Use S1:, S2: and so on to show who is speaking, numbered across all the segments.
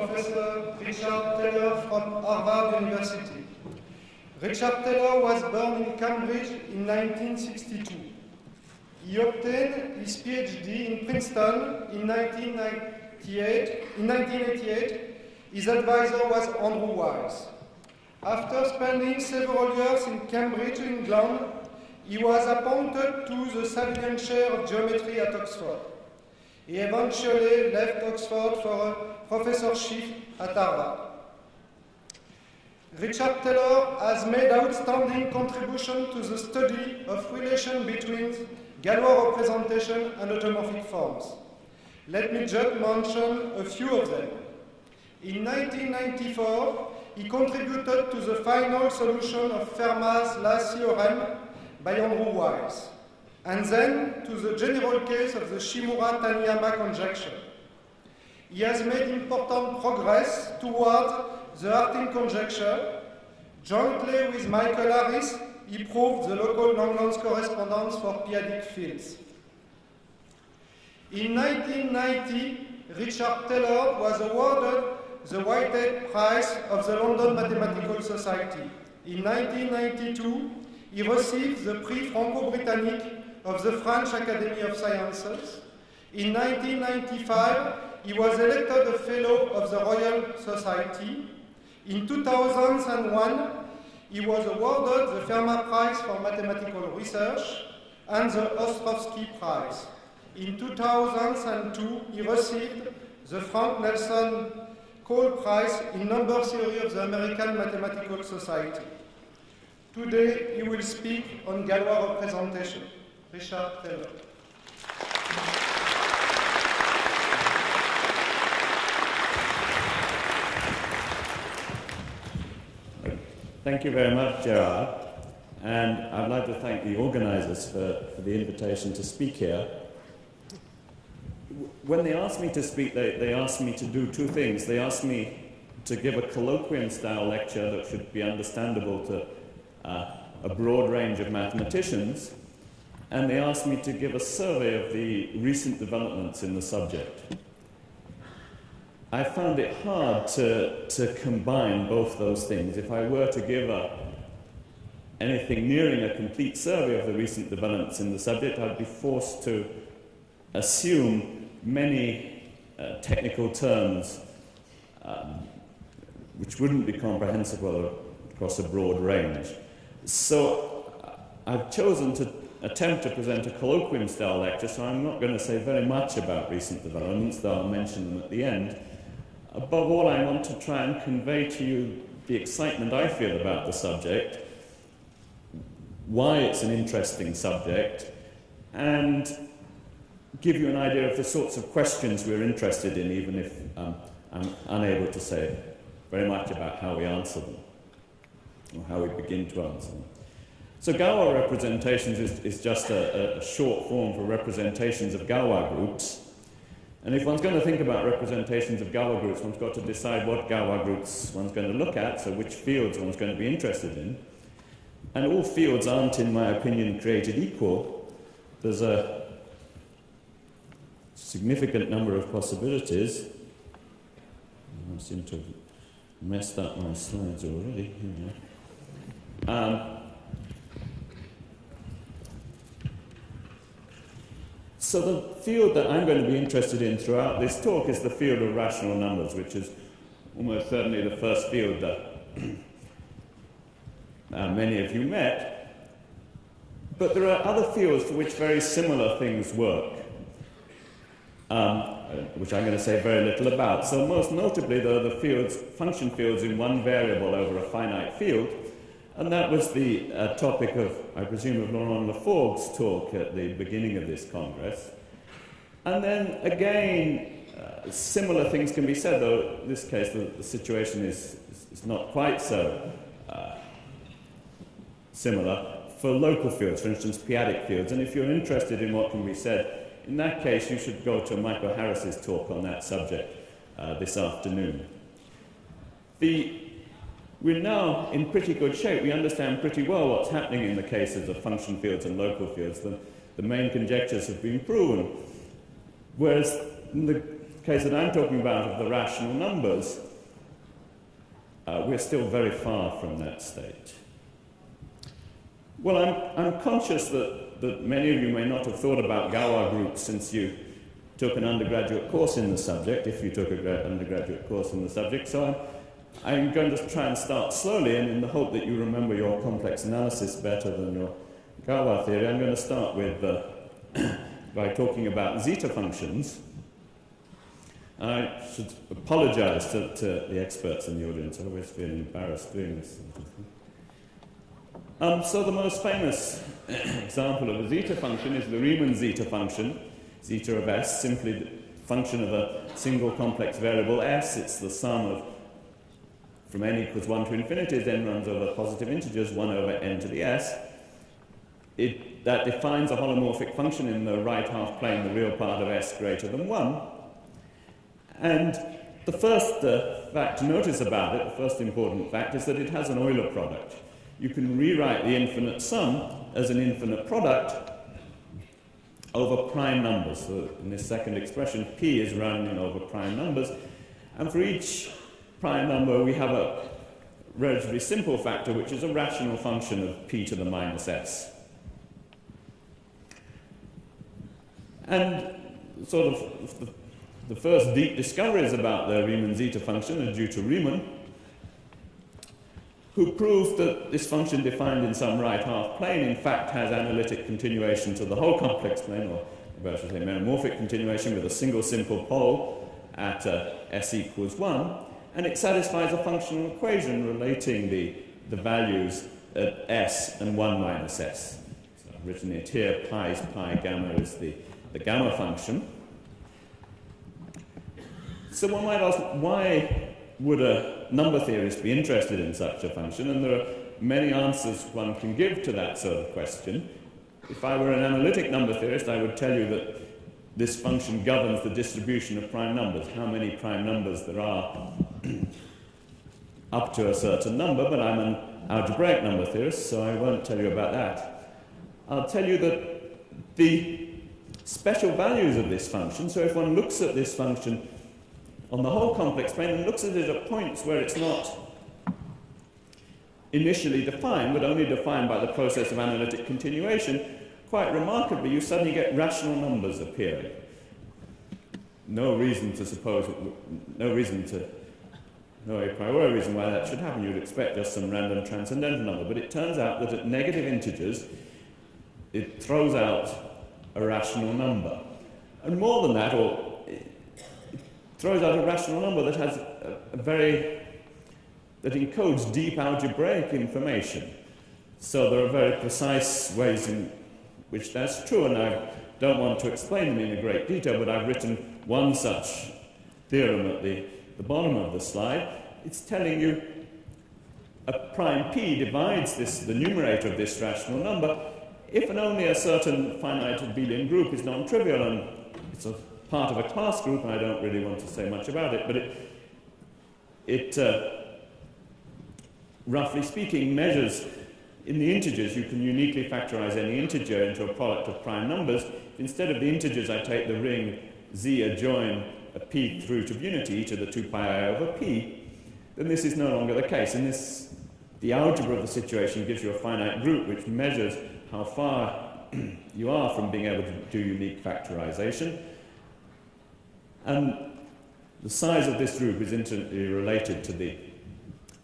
S1: Professor Richard Taylor from Harvard University. Richard Taylor was born in Cambridge in 1962. He obtained his PhD in Princeton in 1998. In 1988, his advisor was Andrew Wiles. After spending several years in Cambridge, England, he was appointed to the Savilian Chair of Geometry at Oxford. He eventually left Oxford for a professorship at Harvard. Richard Taylor has made outstanding contribution to the study of relation between Galois representation and automorphic forms. Let me just mention a few of them. In 1994, he contributed to the final solution of Fermat's last theorem by Andrew Wiles, and then to the general case of the Shimura-Taniyama conjecture. He has made important progress towards the Artin conjecture. Jointly with Michael Harris, he proved the local Langlands correspondence for p-adic fields. In 1990, Richard Taylor was awarded the Whitehead Prize of the London Mathematical Society. In 1992, he received the Prix Franco-Britannique of the French Academy of Sciences. In 1995, he was elected a Fellow of the Royal Society. In 2001, he was awarded the Fermat Prize for Mathematical Research and the Ostrowski Prize. In 2002, he received the Frank Nelson Cole Prize in Number Theory of the American Mathematical Society. Today, he will speak on Galois representation. Richard Taylor.
S2: Thank you very much, Gerard. And I'd like to thank the organizers for, for the invitation to speak here when they asked me to speak, they, they asked me to do two things. They asked me to give a colloquium style lecture that should be understandable to uh, a broad range of mathematicians, and they asked me to give a survey of the recent developments in the subject. I found it hard to, to combine both those things. If I were to give a, anything nearing a complete survey of the recent developments in the subject, I'd be forced to assume many uh, technical terms um, which wouldn't be comprehensible across a broad range. So uh, I've chosen to attempt to present a colloquium style lecture, so I'm not going to say very much about recent developments, though I'll mention them at the end. Above all, I want to try and convey to you the excitement I feel about the subject, why it's an interesting subject, and give you an idea of the sorts of questions we're interested in, even if um, I'm unable to say very much about how we answer them or how we begin to answer them. So Galois representations is, is just a, a, short form for representations of Galois groups. And if one's going to think about representations of Galois groups, one's got to decide what Galois groups one's going to look at, so which fields one's going to be interested in. And all fields aren't, in my opinion, created equal. There's a significant number of possibilities. I seem to have messed up my slides already. Um, so the field that I'm going to be interested in throughout this talk is the field of rational numbers, which is almost certainly the first field that uh, many of you met. But there are other fields for which very similar things work um, which I'm going to say very little about. So most notably, there are the fields, function fields in one variable over a finite field, and that was the uh, topic of, I presume, of Laurent Lafforgue's talk at the beginning of this Congress. And then again, uh, similar things can be said, though in this case the, the situation is, is, is, not quite so uh, similar for local fields, for instance, p-adic fields. And if you're interested in what can be said in that case, you should go to Michael Harris's talk on that subject uh, this afternoon. The, we're now in pretty good shape. We understand pretty well what's happening in the cases of function fields and local fields. The, the main conjectures have been proven. Whereas in the case that I'm talking about of the rational numbers, uh, we're still very far from that state. Well, I'm, I'm conscious that, that many of you may not have thought about Galois groups since you took an undergraduate course in the subject, if you took an undergraduate course in the subject. So I'm, I'm going to try and start slowly, and in the hope that you remember your complex analysis better than your Galois theory, I'm going to start with uh, by talking about zeta functions. I should apologize to, to, the experts in the audience. I always feel embarrassed doing this. Um, so the most famous example of a zeta function is the Riemann zeta function, zeta of s, simply the function of a single complex variable s. It's the sum of from n equals 1 to infinity as n runs over positive integers, 1 over n to the s. It, that defines a holomorphic function in the right half plane, the real part of s greater than 1. And the first uh, fact to notice about it, the first important fact, is that it has an Euler product. You can rewrite the infinite sum as an infinite product over prime numbers. So in this second expression, p is running over prime numbers. And for each prime number, we have a relatively simple factor, which is a rational function of p to the minus s. And sort of the, the first deep discoveries about the Riemann zeta function are due to Riemann, who proved that this function defined in some right half plane in fact has analytic continuation to the whole complex plane, or I should say meromorphic continuation with a single simple pole at uh, s equals 1 and it satisfies a functional equation relating the, the values at s and 1 minus s. So I've written it here, pi is pi, gamma is the, the gamma function. So one might ask, why would a number theorist be interested in such a function? And there are many answers one can give to that sort of question. If I were an analytic number theorist, I would tell you that this function governs the distribution of prime numbers, how many prime numbers there are up to a certain number, but I'm an algebraic number theorist, so I won't tell you about that. I'll tell you that the special values of this function, so if one looks at this function on the whole complex plane and looks at it at points where it's not initially defined, but only defined by the process of analytic continuation, quite remarkably, you suddenly get rational numbers appearing. No reason to suppose, no reason to, no a priori reason why that should happen. You'd expect just some random transcendental number. But it turns out that at negative integers, it throws out a rational number. And more than that, or it throws out a rational number that has a, a very, that encodes deep algebraic information. So there are very precise ways in which that's true, and I don't want to explain them in great detail, but I've written one such theorem at the, the bottom of the slide. It's telling you a prime p divides this, the numerator of this rational number if and only a certain finite abelian group is non-trivial, and it's a part of a class group, and I don't really want to say much about it, but it, it uh, roughly speaking, measures in the integers, you can uniquely factorize any integer into a product of prime numbers. Instead of the integers, I take the ring z adjoin a p through to unity to the 2 pi i over p, then this is no longer the case. And this, the algebra of the situation gives you a finite group which measures how far you are from being able to do unique factorization. And the size of this group is intimately related to the,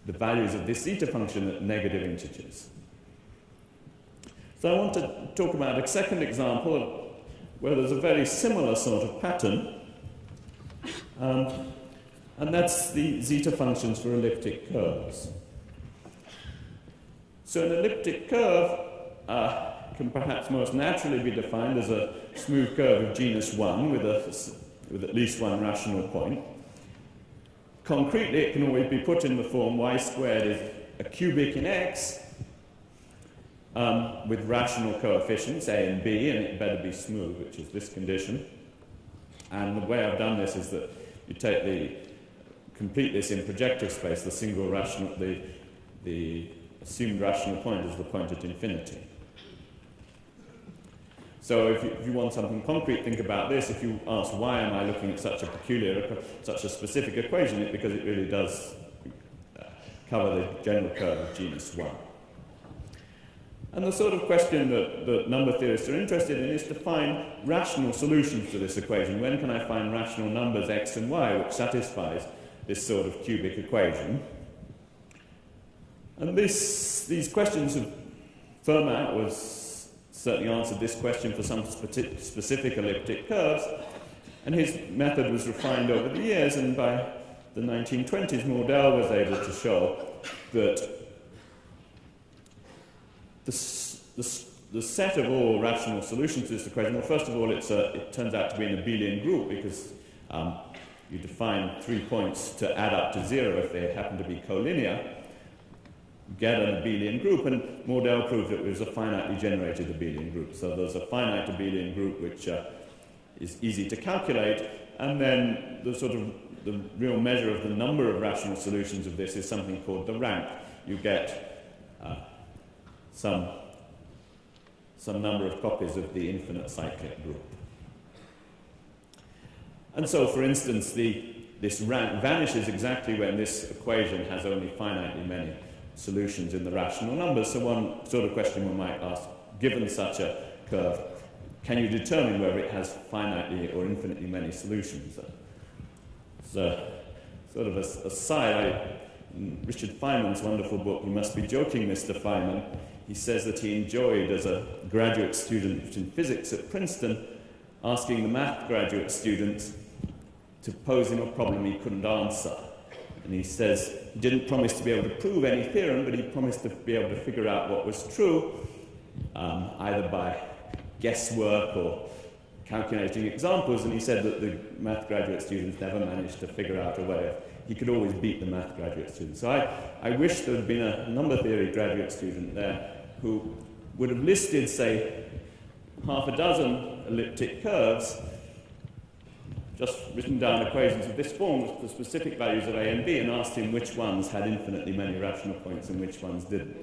S2: the values of this zeta function at negative integers. So I want to talk about a second example where there's a very similar sort of pattern, um, and that's the zeta functions for elliptic curves. So an elliptic curve uh, can perhaps most naturally be defined as a smooth curve of genus 1 with, a, with at least one rational point. Concretely, it can always be put in the form y squared is a cubic in x um, with rational coefficients, a and b, and it better be smooth, which is this condition. And the way I've done this is that you take the, complete this in projective space, the single rational, the, the assumed rational point is the point at infinity. So if you, if you, want something concrete, think about this. If you ask, why am I looking at such a peculiar, such a specific equation, it, because it really does uh, cover the general curve of genus 1. And the sort of question that, that number theorists are interested in is to find rational solutions to this equation. When can I find rational numbers x and y which satisfies this sort of cubic equation? And this, these questions of Fermat was certainly answered this question for some specific elliptic curves, and his method was refined over the years, and by the 1920s, Mordell was able to show that the, the, the, set of all rational solutions to this equation, well, first of all, a, it turns out to be an abelian group because um, you define three points to add up to zero if they happen to be collinear get an abelian group, and Mordell proved it was a finitely generated abelian group. So there's a finite abelian group which uh, is easy to calculate, and then the sort of the real measure of the number of rational solutions of this is something called the rank. You get uh, some, some number of copies of the infinite cyclic group. And so, for instance, the, this rank vanishes exactly when this equation has only finitely many solutions in the rational numbers. So one sort of question one might ask, given such a curve, can you determine whether it has finitely or infinitely many solutions? Uh, so, sort of a, a side, in Richard Feynman's wonderful book, You Must Be Joking, Mr. Feynman, he says that he enjoyed, as a graduate student in physics at Princeton, asking the math graduate students to pose him a problem he couldn't answer. And he says he didn't promise to be able to prove any theorem, but he promised to be able to figure out what was true, um, either by guesswork or calculating examples. And he said that the math graduate students never managed to figure out a way of he could always beat the math graduate students. So I, I wish there had been a number theory graduate student there who would have listed, say, half a dozen elliptic curves just written down equations of this form for specific values of a and b and asked him which ones had infinitely many rational points and which ones didn't.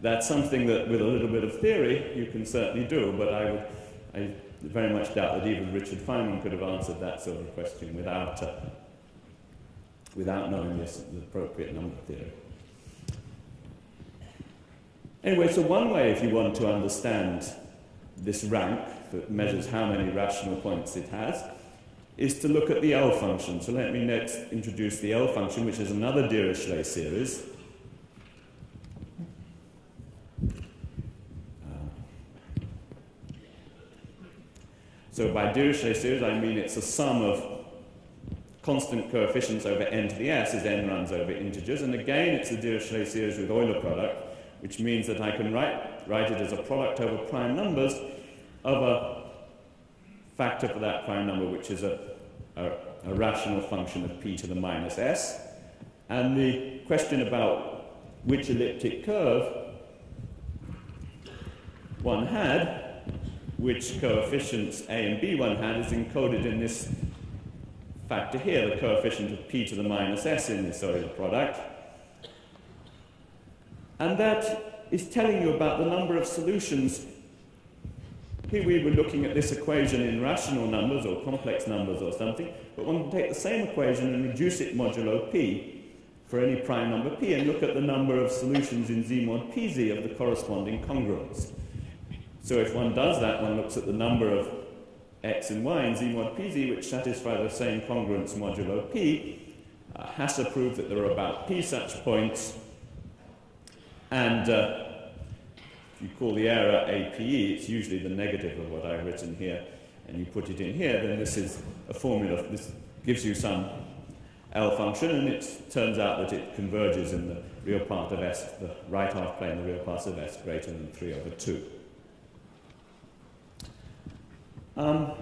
S2: That's something that, with a little bit of theory, you can certainly do, but I, would, I very much doubt that even Richard Feynman could have answered that sort of question without, uh, without knowing this, the appropriate number theory. Anyway, so one way, if you want to understand this rank that measures how many rational points it has, is to look at the L function. So let me next introduce the L function, which is another Dirichlet series. Uh, so by Dirichlet series, I mean it's a sum of constant coefficients over n to the s as n runs over integers. And again, it's a Dirichlet series with Euler product, which means that I can write, write it as a product over prime numbers of a factor for that prime number, which is a, a, a rational function of p to the minus s. And the question about which elliptic curve one had, which coefficients a and b one had, is encoded in this factor here, the coefficient of p to the minus s in this Euler product. And that is telling you about the number of solutions here we were looking at this equation in rational numbers or complex numbers or something, but one can take the same equation and reduce it modulo p for any prime number p and look at the number of solutions in z mod pz of the corresponding congruence. So if one does that, one looks at the number of x and y in z mod pz which satisfy the same congruence modulo p. Uh, proved that there are about p such points, and uh, if you call the error APE, it's usually the negative of what I've written here, and you put it in here, then this is a formula. This gives you some L function, and it turns out that it converges in the real part of S, the right half plane, the real part of S greater than 3 over 2. Um,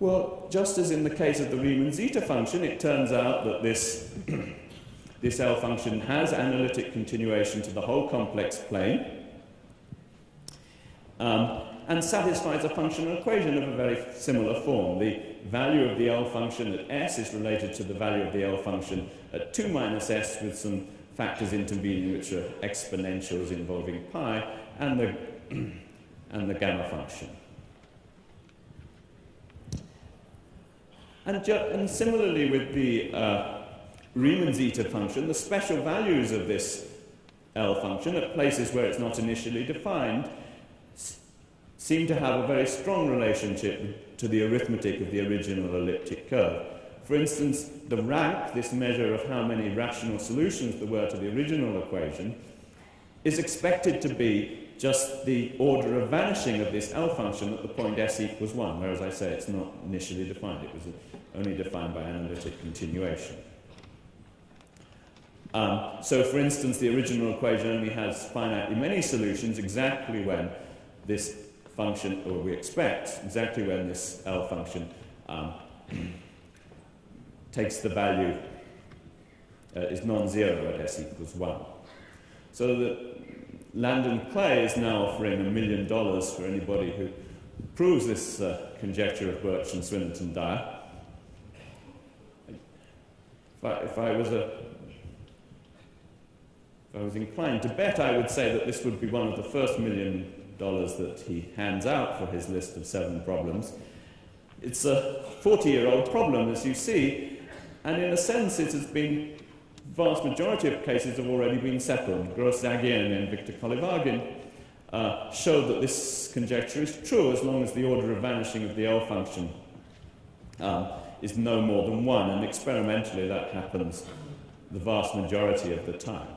S2: well, just as in the case of the Riemann zeta function, it turns out that this This L function has analytic continuation to the whole complex plane um, and satisfies a functional equation of a very similar form. The value of the L function at S is related to the value of the L function at 2 minus S with some factors intervening which are exponentials involving pi and the, and the gamma function. And, and similarly with the uh, Riemann zeta function, the special values of this L function at places where it's not initially defined seem to have a very strong relationship to the arithmetic of the original elliptic curve. For instance, the rank, this measure of how many rational solutions there were to the original equation, is expected to be just the order of vanishing of this L function at the point s equals 1, whereas I say it's not initially defined. It was only defined by analytic continuation. Um, so, for instance, the original equation only has finitely many solutions exactly when this function, or we expect, exactly when this L function um, takes the value, uh, is non-zero at s equals 1. So the Landon Clay is now offering a million dollars for anybody who proves this uh, conjecture of Birch and Swinnerton Dyer. If I, if I was a if I was inclined to bet, I would say that this would be one of the first million dollars that he hands out for his list of seven problems. It's a 40 year old problem, as you see, and in a sense, it has been, vast majority of cases have already been settled. Gross-Zagier and Victor Kolyvagin uh, showed that this conjecture is true as long as the order of vanishing of the L function um, is no more than one, and experimentally that happens the vast majority of the time.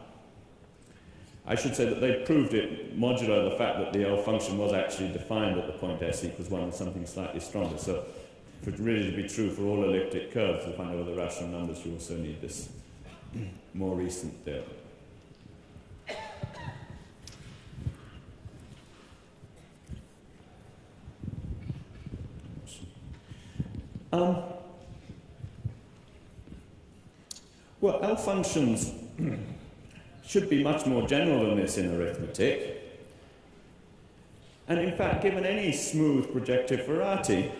S2: I should say that they proved it modulo the fact that the L function was actually defined at the point s equals 1 with something slightly stronger. So for it really to be true for all elliptic curves, to find out the rational numbers, you also need this more recent theorem. Um, well, L functions should be much more general than this in arithmetic. And in fact, given any smooth projective variety,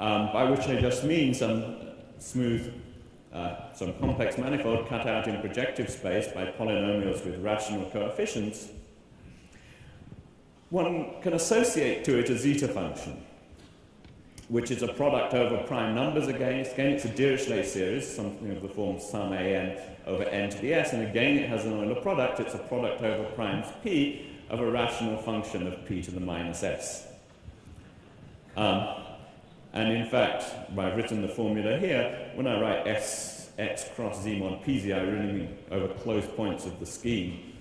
S2: um, by which I just mean some smooth, uh, some complex manifold cut out in projective space by polynomials with rational coefficients, one can associate to it a zeta function which is a product over prime numbers again. Again, it's a Dirichlet series, something of the form sum an over n to the s, and again it has an Euler product. It's a product over primes p of a rational function of p to the minus s. Um, and in fact, I've written the formula here. When I write s x cross z mod pz, I really mean over closed points of the scheme,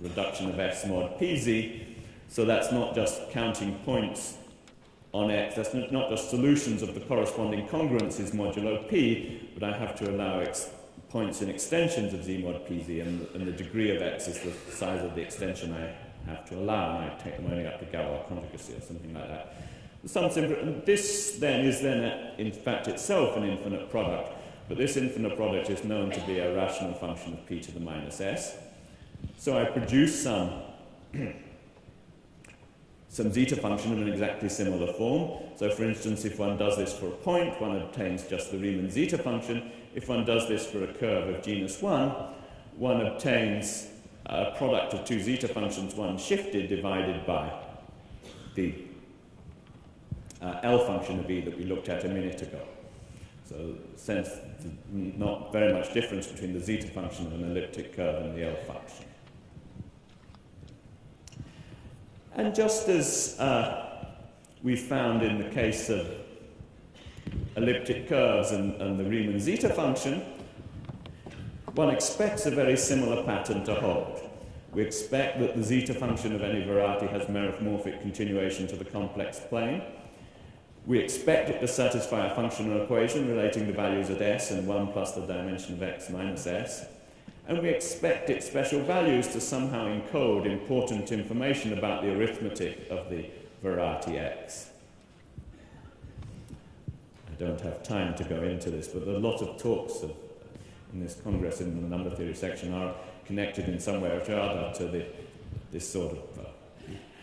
S2: the reduction of s mod pz. So that's not just counting points on X, that's not just solutions of the corresponding congruences modulo P, but I have to allow X points in extensions of Z mod PZ, and, and the degree of X is the size of the extension I have to allow, and I take them only up to Galois conjugacy or something like that. This then is then, in fact, itself an infinite product, but this infinite product is known to be a rational function of p to the minus s. So I produce some some zeta function in an exactly similar form. So for instance, if one does this for a point, one obtains just the Riemann zeta function. If one does this for a curve of genus 1, one obtains a product of two zeta functions, one shifted, divided by the uh, L function of E that we looked at a minute ago. So, sense not very much difference between the zeta function of an elliptic curve and the L function. And just as uh, we found in the case of elliptic curves and, and the Riemann zeta function, one expects a very similar pattern to hold. We expect that the zeta function of any variety has meromorphic continuation to the complex plane. We expect it to satisfy a functional equation relating the values at s and 1 plus the dimension of x minus s and we expect its special values to somehow encode important information about the arithmetic of the variety x. I don't have time to go into this, but a lot of talks of, in this Congress in the number theory section are connected in some way or other to the, this sort of uh,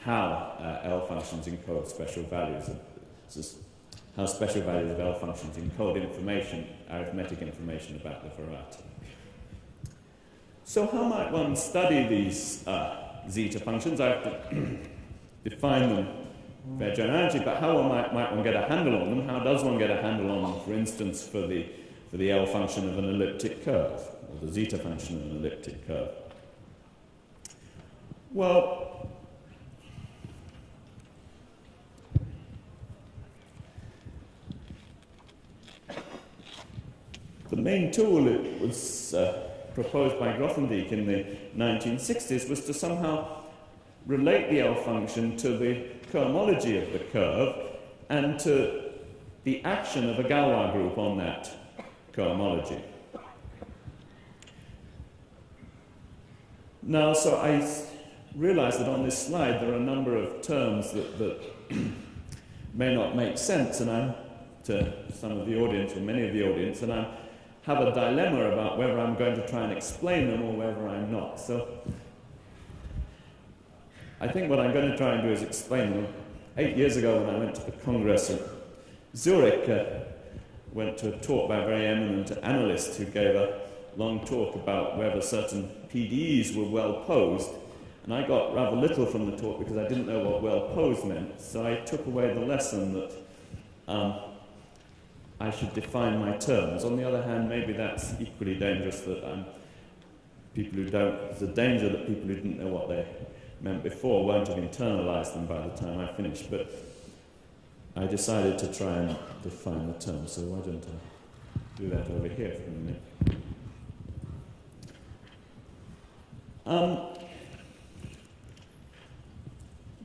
S2: how uh, L functions encode special values. How special values of L functions encode information, arithmetic information about the variety. So how might one study these uh, zeta functions? I have to define them fair generality, but how might, might one get a handle on them? How does one get a handle on them, for instance, for the, for the L function of an elliptic curve, or the zeta function of an elliptic curve? Well, the main tool it was uh, proposed by Grothendieck in the 1960s was to somehow relate the L function to the cohomology of the curve and to the action of a Galois group on that cohomology. Now, so I realize that on this slide there are a number of terms that, that may not make sense, and I'm to some of the audience, or many of the audience, and I have a dilemma about whether I'm going to try and explain them or whether I'm not. So I think what I'm going to try and do is explain them. Eight years ago, when I went to the Congress in Zurich, uh, went to a talk by a very eminent analyst who gave a long talk about whether certain PDEs were well posed. And I got rather little from the talk because I didn't know what well posed meant. So I took away the lesson that um, I should define my terms. On the other hand, maybe that's equally dangerous that um, people who don't, a danger that people who didn't know what they meant before won't have internalized them by the time I finish. But I decided to try and define the terms, so why don't I do that over here for a minute? Um,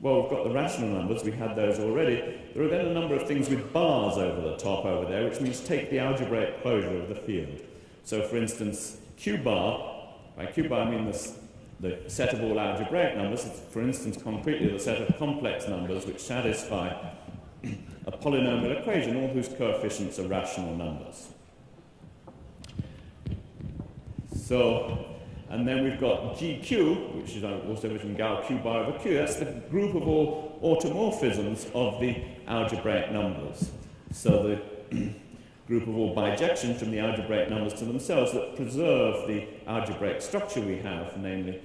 S2: well, we've got the rational numbers, we had those already. There are then a number of things with bars over the top over there, which means take the algebraic closure of the field. So, for instance, Q bar, by Q bar I mean the set of all algebraic numbers, for instance, concretely the set of complex numbers which satisfy a polynomial equation, all whose coefficients are rational numbers. So, and then we've got GQ, which is also written Gal Q bar over Q. That's the group of all automorphisms of the algebraic numbers. So the group of all bijections from the algebraic numbers to themselves that preserve the algebraic structure we have, namely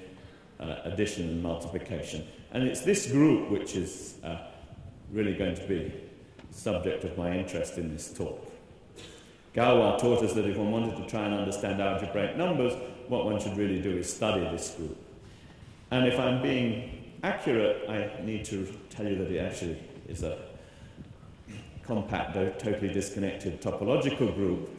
S2: uh, addition and multiplication. And it's this group which is uh, really going to be subject of my interest in this talk. Galois taught us that if one wanted to try and understand algebraic numbers, what one should really do is study this group. And if I'm being accurate, I need to tell you that it actually is a compact, totally disconnected topological group.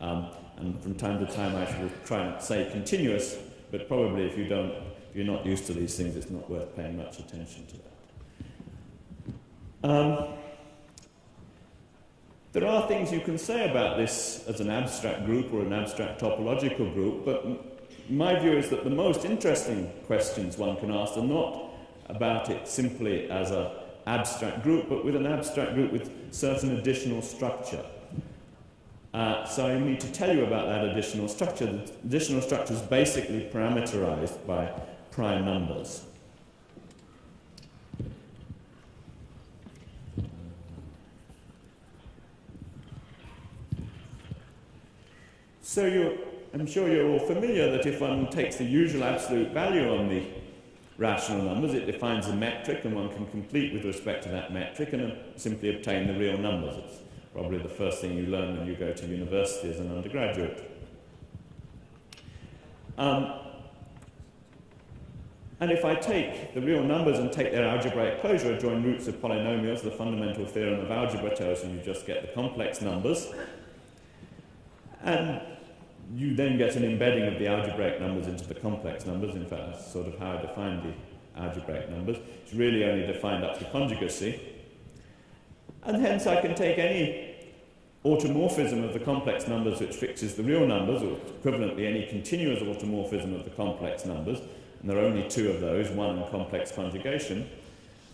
S2: Um, and from time to time, I shall try and say continuous, but probably if you don't, if you're not used to these things, it's not worth paying much attention to that. Um, there are things you can say about this as an abstract group or an abstract topological group, but my view is that the most interesting questions one can ask are not about it simply as an abstract group, but with an abstract group with certain additional structure. Uh, so I need to tell you about that additional structure. The additional structure is basically parameterized by prime numbers. So you're I'm sure you're all familiar that if one takes the usual absolute value on the rational numbers, it defines a metric and one can complete with respect to that metric and simply obtain the real numbers. It's probably the first thing you learn when you go to university as an undergraduate. Um, and if I take the real numbers and take their algebraic closure, join roots of polynomials, the fundamental theorem of algebra tells you you just get the complex numbers. And you then get an embedding of the algebraic numbers into the complex numbers. In fact, that's sort of how I define the algebraic numbers. It's really only defined up to conjugacy. And hence I can take any automorphism of the complex numbers which fixes the real numbers, or equivalently any continuous automorphism of the complex numbers, and there are only two of those, one in complex conjugation,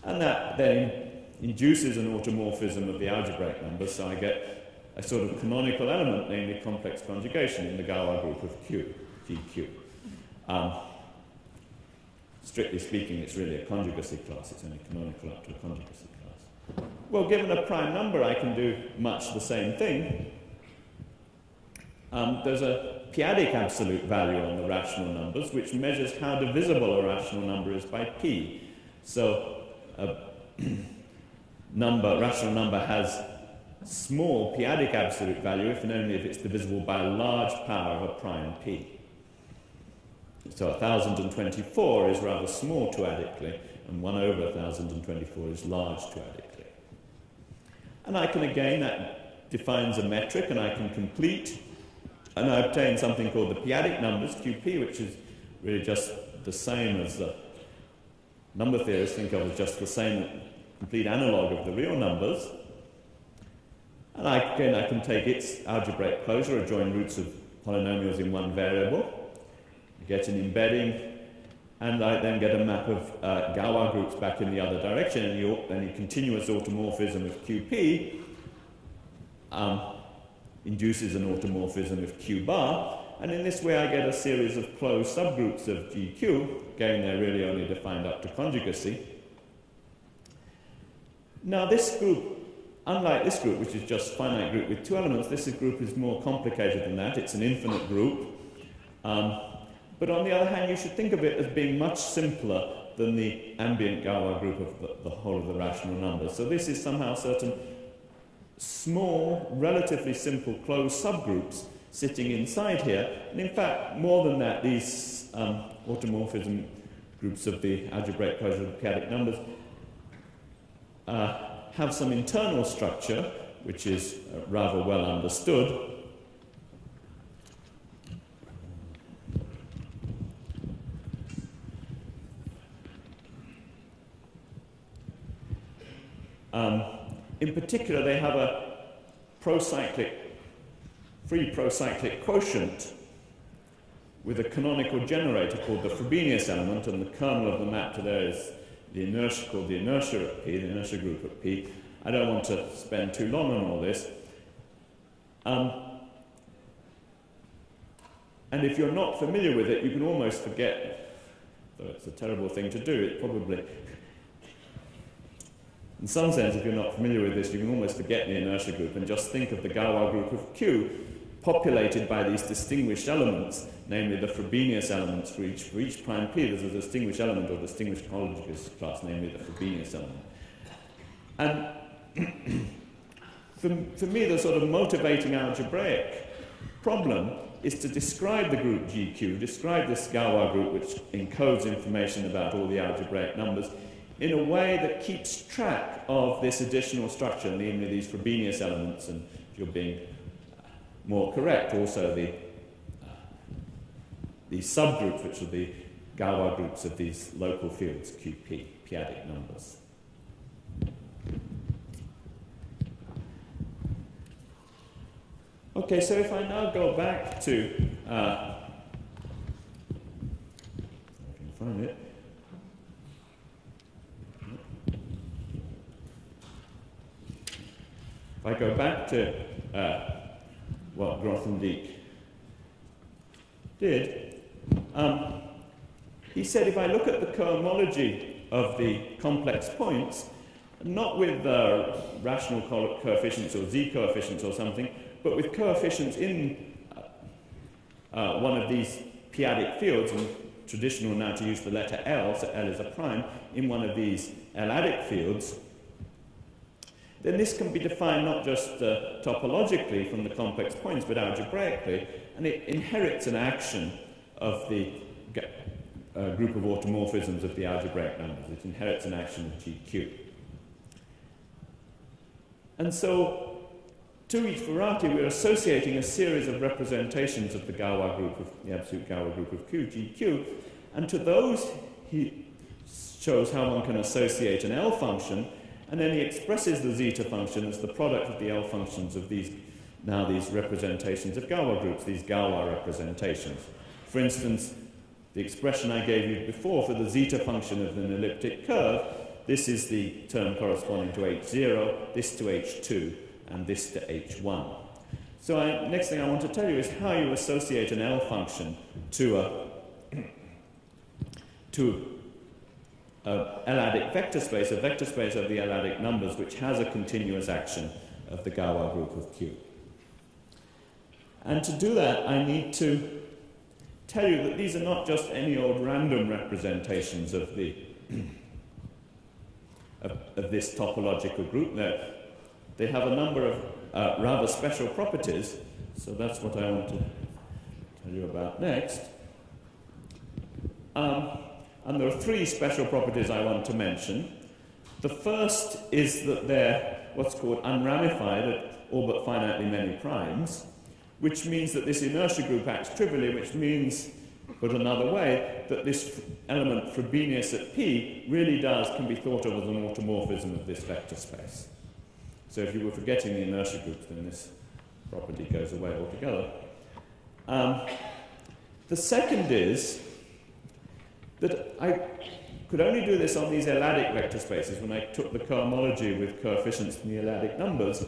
S2: and that then induces an automorphism of the algebraic numbers, so I get a sort of canonical element, namely complex conjugation in the Galois group of Q, GQ. Um, strictly speaking, it's really a conjugacy class. It's only canonical up to a conjugacy class. Well, given a prime number, I can do much the same thing. Um, there's a p-adic absolute value on the rational numbers, which measures how divisible a rational number is by p. So, a number, rational number has small p-adic absolute value if and only if it's divisible by a large power of a prime p. So 1024 is rather small two-adically, and 1 over 1024 is large two-adically. And I can again, that defines a metric, and I can complete, and I obtain something called the p-adic numbers, QP, which is really just the same as the number theorists think of as just the same complete analog of the real numbers. And I, again, I can take its algebraic closure, or join roots of polynomials in one variable, get an embedding, and I then get a map of uh, Galois groups back in the other direction, and the, any continuous automorphism of QP um, induces an automorphism of Q bar, and in this way I get a series of closed subgroups of GQ, again they're really only defined up to conjugacy. Now this group Unlike this group, which is just finite group with two elements, this group is more complicated than that. It's an infinite group. Um, but on the other hand, you should think of it as being much simpler than the ambient Galois group of the, the whole of the rational numbers. So this is somehow certain small, relatively simple closed subgroups sitting inside here. And in fact, more than that, these um, automorphism groups of the algebraic closure of p-adic numbers uh, have some internal structure, which is uh, rather well understood. Um, in particular, they have a procyclic, free procyclic quotient with a canonical generator called the Frobenius element, and the kernel of the map to there is the inertia called the inertia at P, the inertia group at P. I don't want to spend too long on all this. Um, and if you're not familiar with it, you can almost forget, though it's a terrible thing to do, it probably. In some sense, if you're not familiar with this, you can almost forget the inertia group and just think of the Galois group of Q, populated by these distinguished elements, namely the Frobenius elements for each, for each prime p. There's a distinguished element or distinguished conjugacy class, namely the Frobenius element. And for, for me, the sort of motivating algebraic problem is to describe the group GQ, describe this Galois group which encodes information about all the algebraic numbers in a way that keeps track of this additional structure, namely these Frobenius elements, and if you're being more correct, also the, uh, these subgroups, which are the Galois groups of these local fields, QP, p-adic numbers. Okay, so if I now go back to, uh, I can find it. If I go back to uh, what Grothendieck did, um, he said if I look at the cohomology of the complex points, not with uh, rational co coefficients or z coefficients or something, but with coefficients in uh, uh, one of these p-adic fields, and traditional now to use the letter L, so L is a prime, in one of these L-adic fields, then this can be defined not just uh, topologically from the complex points, but algebraically, and it inherits an action of the uh, group of automorphisms of the algebraic numbers. It inherits an action of GQ. And so, to each variety, we're associating a series of representations of the Galois group, of the absolute Galois group of Q, GQ, and to those he shows how one can associate an L function and then he expresses the zeta function as the product of the L functions of these, now these representations of Galois groups, these Galois representations. For instance, the expression I gave you before for the zeta function of an elliptic curve, this is the term corresponding to H0, this to H2, and this to H1. So I, next thing I want to tell you is how you associate an L function to a, to a L-adic vector space, a vector space of the L-adic numbers which has a continuous action of the Galois group of Q. And to do that, I need to tell you that these are not just any old random representations of the of of this topological group. Now, they have a number of uh, rather special properties, so that's what I want to tell you about next. Um, and there are three special properties I want to mention. The first is that they're what's called unramified at all but finitely many primes, which means that this inertia group acts trivially, which means, put another way, that this element Frobenius at P really does, can be thought of as an automorphism of this vector space. So if you were forgetting the inertia groups, then this property goes away altogether. Um, the second is that I could only do this on these L-adic vector spaces when I took the cohomology with coefficients in the L-adic numbers.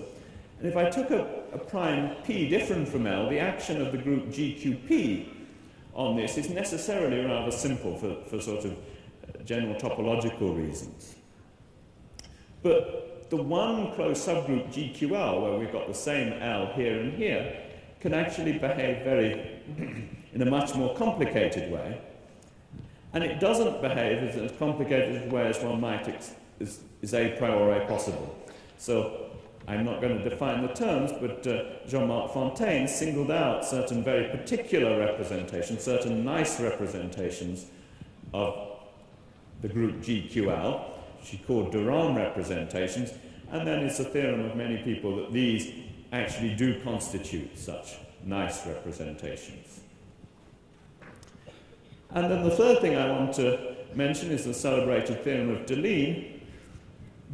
S2: And if I took a, a, prime p different from L, the action of the group GQP on this is necessarily rather simple for, for sort of uh, general topological reasons. But the one closed subgroup GQL, where we've got the same L here and here, can actually behave very in a much more complicated way and it doesn't behave as, as complicated a way as one might is, is a priori possible. So I'm not going to define the terms, but uh, Jean-Marc Fontaine singled out certain very particular representations, certain nice representations of the group GQL, she called Rham representations, and then it's a theorem of many people that these actually do constitute such nice representations. And then the third thing I want to mention is the celebrated theorem of Deligne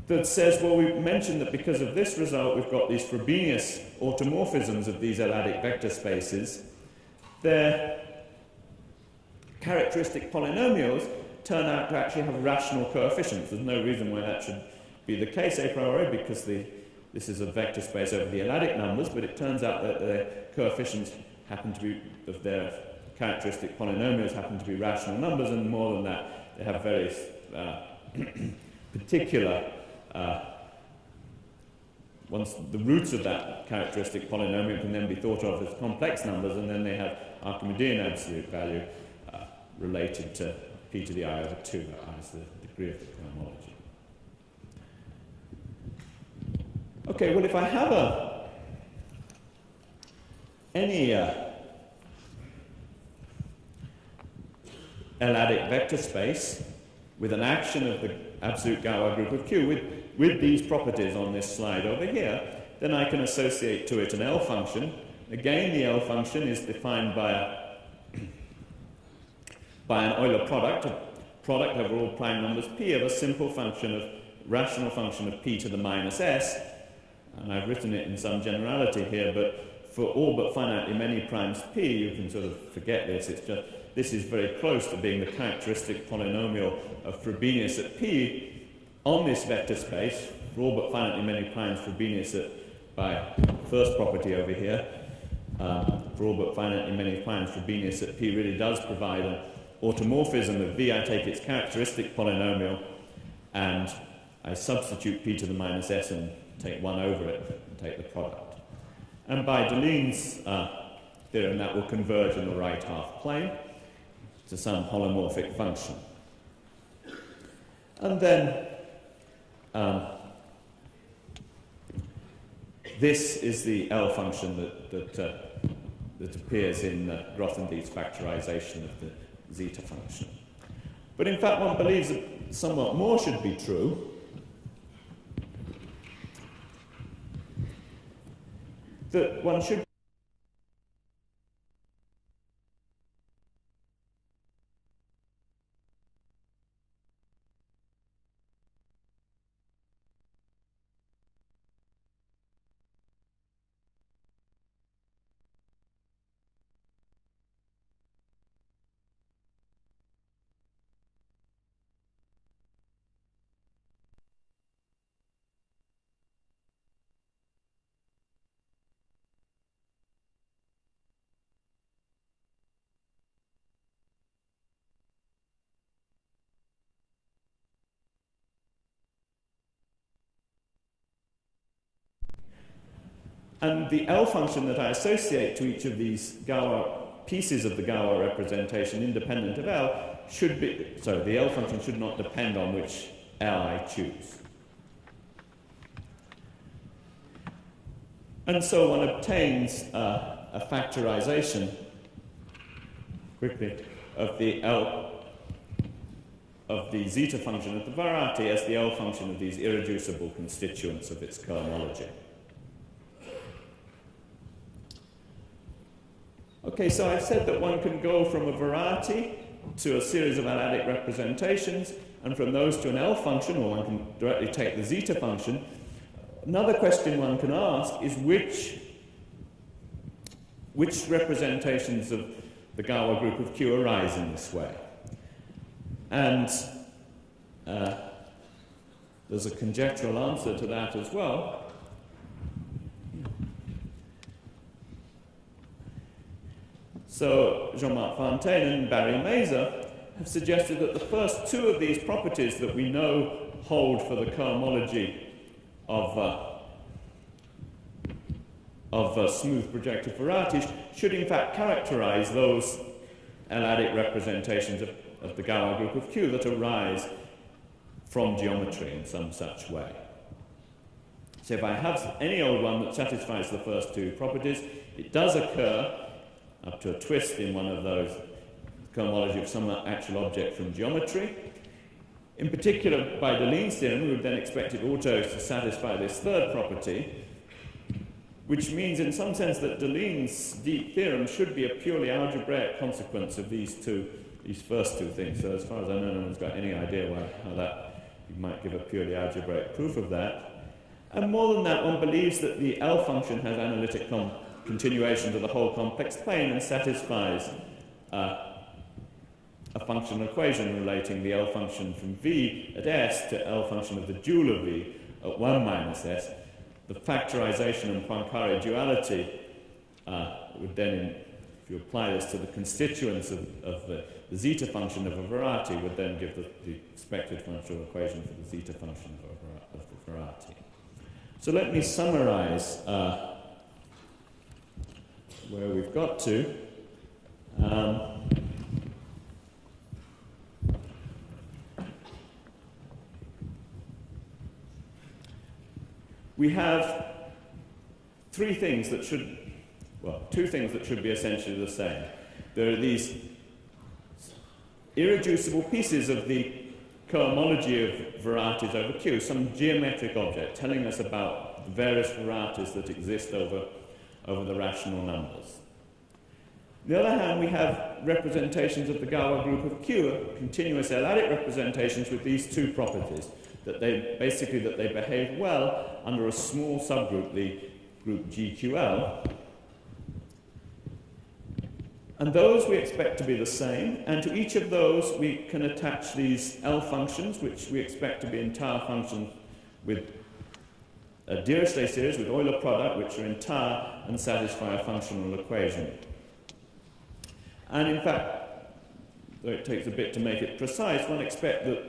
S2: that says, well, we mentioned that because of this result, we've got these Frobenius automorphisms of these L-adic vector spaces. Their characteristic polynomials turn out to actually have rational coefficients. There's no reason why that should be the case a priori because the, this is a vector space over the L-adic numbers, but it turns out that the coefficients happen to be of their characteristic polynomials happen to be rational numbers, and more than that, they have very uh, particular. Uh, once the roots of that characteristic polynomial can then be thought of as complex numbers, and then they have Archimedean absolute value uh, related to p to the i over 2 as the degree of the cohomology. Okay, well, if I have a any uh, L-adic vector space with an action of the absolute Galois group of Q with, with these properties on this slide over here, then I can associate to it an L function. Again, the L function is defined by, a, by an Euler product, a product over all prime numbers p of a simple function of rational function of p to the minus s. And I've written it in some generality here, but for all but finitely many primes p, you can sort of forget this. It's just this is very close to being the characteristic polynomial of Frobenius at P on this vector space, for all but finitely many primes Frobenius at, by first property over here, uh, for all but finitely many primes Frobenius at P really does provide an automorphism of V. I take its characteristic polynomial and I substitute P to the minus S and take 1 over it and take the product. And by Deligne's uh, theorem, that will converge in the right half plane to some holomorphic function. And then um, this is the L function that, that, uh, that appears in uh, Grothendieck's factorization of the zeta function. But in fact, one believes that somewhat more should be true. That one should And the L function that I associate to each of these Galois pieces of the Galois representation independent of L should be, so the L function should not depend on which L I choose. And so one obtains uh, a factorization quickly of the L of the zeta function of the variety as the L function of these irreducible constituents of its cohomology. Okay, so I've said that one can go from a variety to a series of analytic representations, and from those to an L function, or one can directly take the zeta function. Another question one can ask is which, which representations of the Galois group of Q arise in this way? And uh, there's a conjectural answer to that as well. So Jean-Marc Fontaine and Barry Mazur have suggested that the first two of these properties that we know hold for the cohomology of, uh, of uh, smooth projective varieties should in fact characterize those L-adic representations of of the Galois group of Q that arise from geometry in some such way. So if I have any old one that satisfies the first two properties, it does occur up to a twist in one of those cohomology of some actual object from geometry. In particular, by Deligne's theorem, we would then expect it also to satisfy this third property, which means in some sense that Deligne's deep theorem should be a purely algebraic consequence of these two these first two things. So as far as I know, no one's got any idea why, how that, you might give a purely algebraic proof of that. And more than that, one believes that the L function has analytic continuation to the whole complex plane and satisfies uh, a functional equation relating the L function from V at S to L function of the dual of V at 1 minus S. The factorization and Poincare duality uh, would then, if you apply this to the constituents of, of the the zeta function of a variety would then give the, the expected functional equation for the zeta function of, a, of the variety. So let me summarize uh, where we've got to. Um, we have three things that should, well, two things that should be essentially the same. There are these irreducible pieces of the cohomology of varieties over Q, some geometric object telling us about the various varieties that exist over, over the rational numbers. On the other hand, we have representations of the Galois group of Q, continuous L-adic representations with these two properties, that they basically that they behave well under a small subgroup, the group GQL, and those we expect to be the same, and to each of those we can attach these L functions, which we expect to be entire functions with a Dirichlet series with Euler product, which are entire and satisfy a functional equation. And in fact, though it takes a bit to make it precise, one expects that,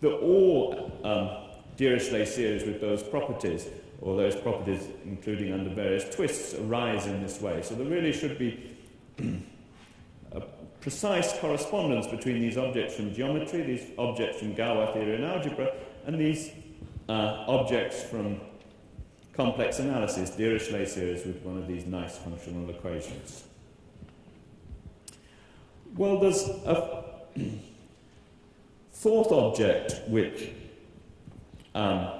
S2: that all um, Dirichlet series with those properties, or those properties including under various twists, arise in this way. So there really should be a precise correspondence between these objects from geometry, these objects from Galois theory and algebra, and these uh, objects from complex analysis, Dirichlet series with one of these nice functional equations. Well, there's a fourth object which um,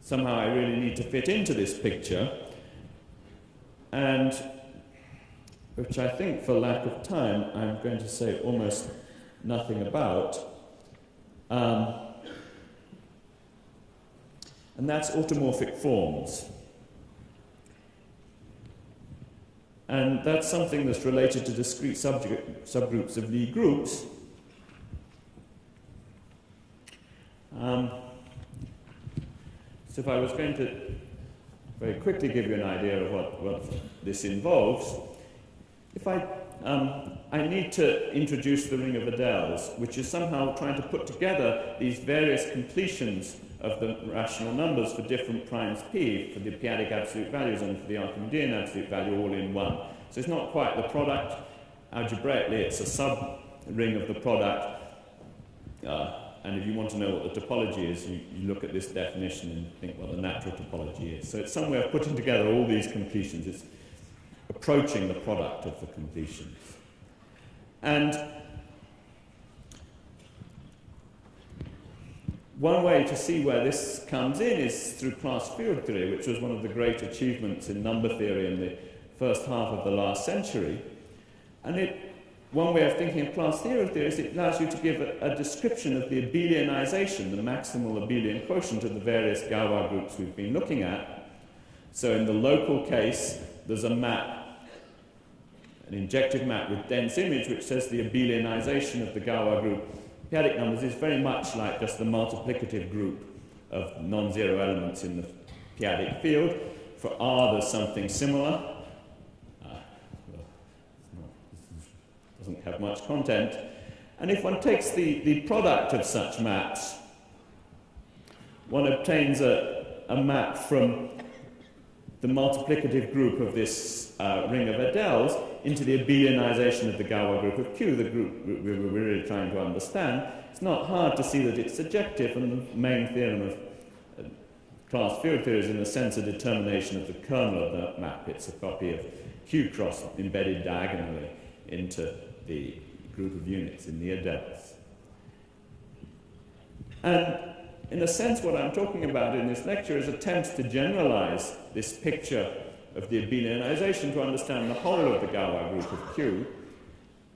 S2: somehow I really need to fit into this picture, and which I think, for lack of time, I'm going to say almost nothing about. Um, and that's automorphic forms. And that's something that's related to discrete subgroups of Lie groups. Um, so if I was going to very quickly give you an idea of what, what this involves, if I, um, I need to introduce the ring of Adeles, which is somehow trying to put together these various completions of the rational numbers for different primes p, for the p-adic absolute values and for the Archimedean absolute value all in one. So it's not quite the product. Algebraically, it's a sub-ring of the product. Uh, and if you want to know what the topology is, you, you, look at this definition and think what the natural topology is. So it's some way of putting together all these completions. It's approaching the product of the completions. And one way to see where this comes in is through class field theory, which was one of the great achievements in number theory in the first half of the last century. And it, one way of thinking of class theory is it allows you to give a, a description of the abelianization, the maximal abelian quotient of the various Galois groups we've been looking at. So in the local case, there's a map, an injective map with dense image, which says the abelianization of the Galois group p-adic numbers is very much like just the multiplicative group of non-zero elements in the p-adic field. For R, there's something similar. Uh, well, doesn't have much content. And if one takes the, the product of such maps, one obtains a, a map from the multiplicative group of this uh, ring of Adeles into the abelianization of the Galois group of Q, the group we were really trying to understand, it's not hard to see that it's surjective, and the main theorem of uh, class field theory is, in a sense, a determination of the kernel of that map. It's a copy of Q cross embedded diagonally into the group of units in the Adeles. And in a sense, what I'm talking about in this lecture is attempts to generalize this picture of the abelianization to understand the whole of the Galois group of Q.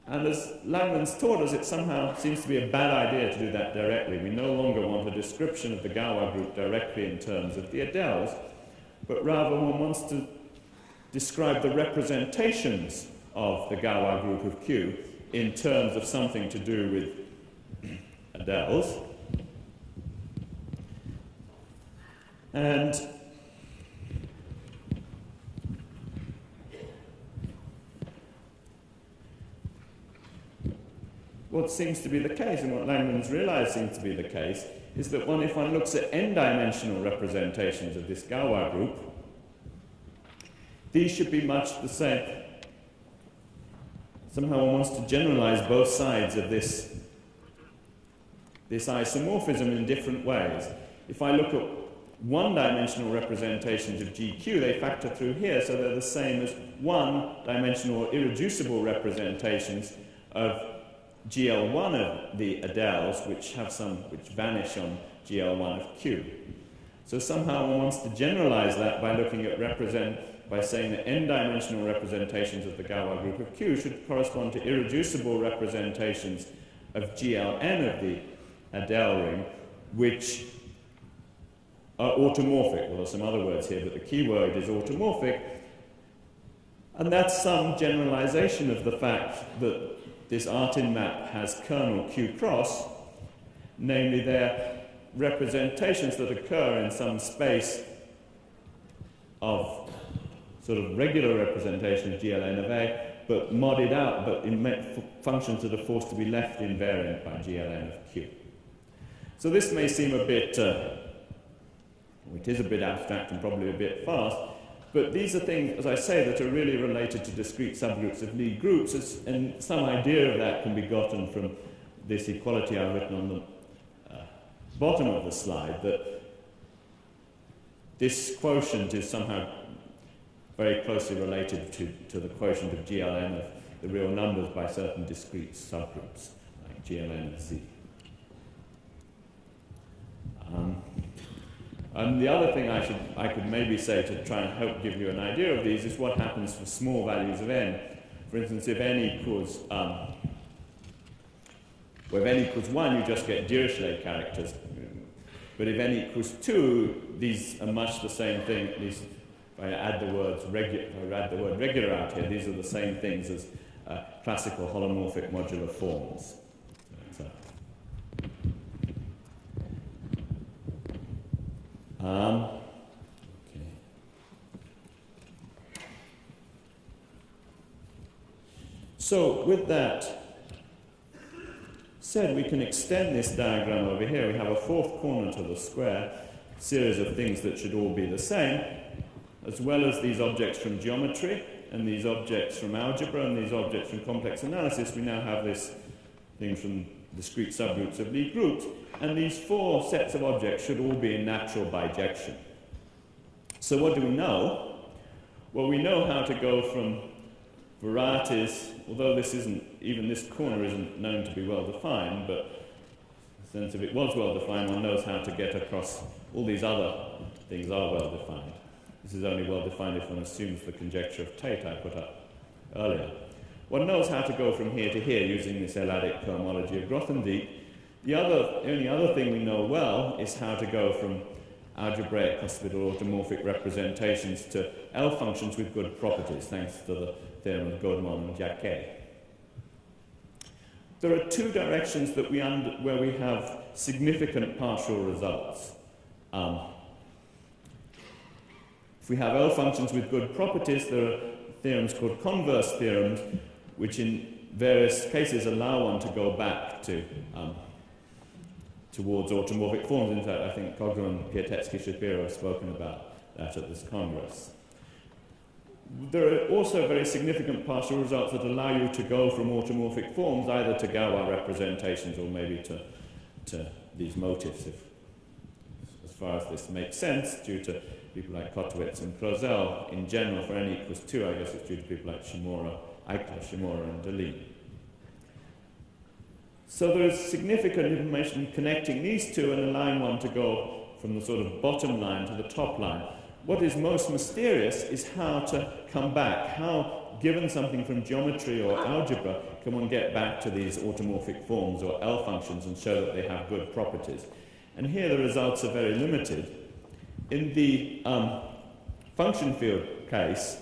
S2: And as Langlands taught us, it somehow seems to be a bad idea to do that directly. We no longer want a description of the Galois group directly in terms of the Adeles, but rather one wants to describe the representations of the Galois group of Q in terms of something to do with Adeles. And what seems to be the case, and what Langlands realized seems to be the case, is that one, if one looks at n-dimensional representations of this Galois group, these should be much the same. Somehow one wants to generalize both sides of this, this isomorphism in different ways. If I look at one-dimensional representations of GQ, they factor through here, so they're the same as one-dimensional irreducible representations of GL1 of the Adeles, which have some which vanish on GL1 of Q. So somehow one wants to generalize that by looking at represent by saying that n-dimensional representations of the Galois group of Q should correspond to irreducible representations of GLN of the Adele ring, which are automorphic. Well, there's some other words here, but the key word is automorphic. And that's some generalization of the fact that this Artin map has kernel Q cross, namely they're representations that occur in some space of sort of regular representation of GLN of A, but modded out, but in functions that are forced to be left invariant by GLN of Q. So this may seem a bit, uh, it is a bit abstract and probably a bit fast, but these are things, as I say, that are really related to discrete subgroups of Lie groups, and some idea of that can be gotten from this equality I've written on the uh, bottom of the slide, that this quotient is somehow very closely related to, to the quotient of GLN of the real numbers by certain discrete subgroups, like GLN Z. Um, and the other thing I, should, I could maybe say to try and help give you an idea of these is what happens for small values of n. For instance, if n equals, um, well, if n equals 1, you just get Dirichlet characters. But if n equals 2, these are much the same thing, at least if I add the, words regu- add the word regular out here, these are the same things as uh, classical holomorphic modular forms. Um, okay. So with that said, we can extend this diagram over here. We have a fourth corner to the square, series of things that should all be the same, as well as these objects from geometry, and these objects from algebra, and these objects from complex analysis. We now have this thing from discrete subgroups of Lie groups, and these four sets of objects should all be in natural bijection. So what do we know? Well, we know how to go from varieties, although this isn't, even this corner isn't known to be well defined, but since if it was well defined, one knows how to get across all these other things are well defined. This is only well defined if one assumes the conjecture of Tate I put up earlier. One knows how to go from here to here using this L-adic cohomology of Grothendieck. The other, only other thing we know well is how to go from algebraic hospital automorphic representations to L functions with good properties, thanks to the theorem of Godement and Jacquet. There are two directions that we under, where we have significant partial results. Um, if we have L functions with good properties, there are theorems called converse theorems, which in various cases allow one to go back to um, towards automorphic forms. In fact, I think Cogdell and Piatetsky Shapiro have spoken about that at this Congress. There are also very significant partial results that allow you to go from automorphic forms either to Galois representations or maybe to, to these motifs, if, as far as this makes sense, due to people like Kottwitz and Clozel. In general, for n equals 2, I guess it's due to people like Shimura, Eichler, Shimura, and Deligne. So there is significant information connecting these two and allowing one to go from the sort of bottom line to the top line. What is most mysterious is how to come back. How, given something from geometry or algebra, can one get back to these automorphic forms or L functions and show that they have good properties? And here the results are very limited. In the um, function field case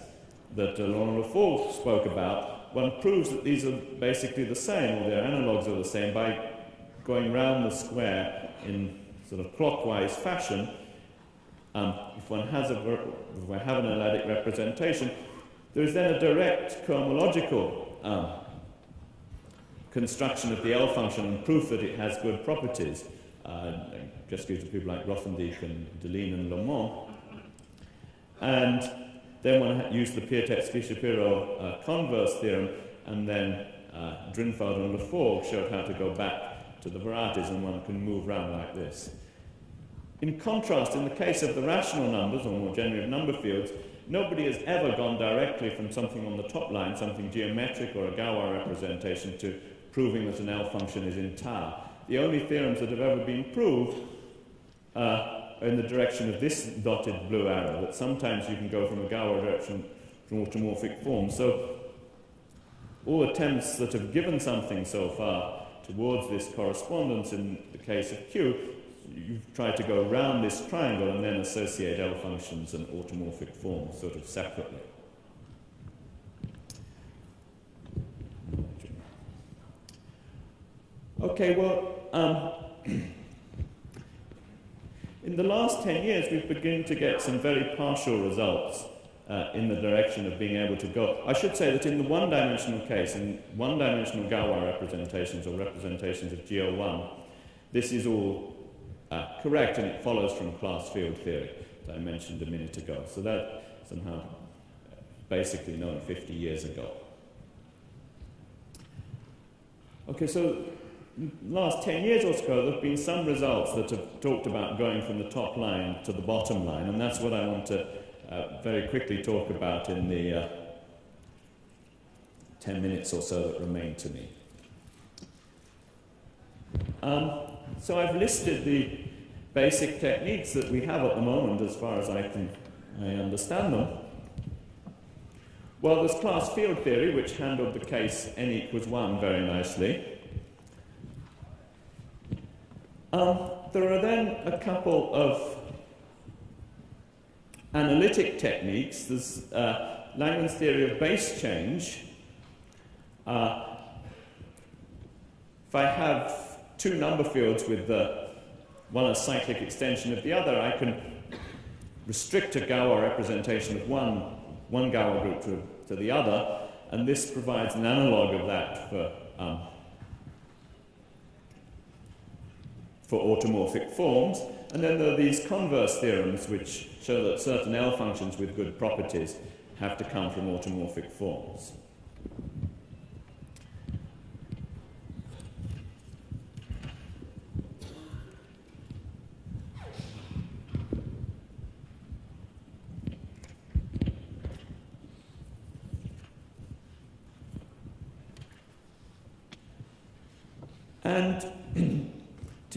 S2: that uh, Laurent Lafforgue spoke about, one proves that these are basically the same, or their analogues are the same, by going round the square in sort of clockwise fashion um, if one has a, if we have an L-adic representation, there is then a direct cohomological um, construction of the L function and proof that it has good properties. Uh, just due to people like Grothendieck and Deligne and Laumon. And then one used the Piatetsky-Shapiro uh, converse theorem, and then uh, Drinfeld and Lafforgue showed how to go back to the varieties, and one can move around like this. In contrast, in the case of the rational numbers, or more generally of number fields, nobody has ever gone directly from something on the top line, something geometric or a Galois representation, to proving that an L function is tau. The only theorems that have ever been proved uh, in the direction of this dotted blue arrow, that sometimes you can go from a Galois direction from automorphic form. So all attempts that have given something so far towards this correspondence in the case of Q you've tried to go around this triangle and then associate L functions and automorphic forms sort of separately. Okay, well, um, in the last 10 years, we've begun to get some very partial results uh, in the direction of being able to go. I should say that in the one dimensional case, in one dimensional Galois representations or representations of GL1, this is all uh, correct, and it follows from class field theory that I mentioned a minute ago. So that somehow basically known 50 years ago. Okay, so last 10 years or so, there have been some results that have talked about going from the top line to the bottom line, and that's what I want to uh, very quickly talk about in the uh, 10 minutes or so that remain to me. Um, so I've listed the basic techniques that we have at the moment as far as I can I understand them. Well, there's class field theory, which handled the case n equals 1 very nicely. Um, there are then a couple of analytic techniques. There's uh, Langlands' theory of base change. Uh, if I have two number fields with the one a cyclic extension of the other, I can restrict a Galois representation of one, one Galois group to, to the other, and this provides an analog of that for, um, for automorphic forms. And then there are these converse theorems which show that certain L functions with good properties have to come from automorphic forms. And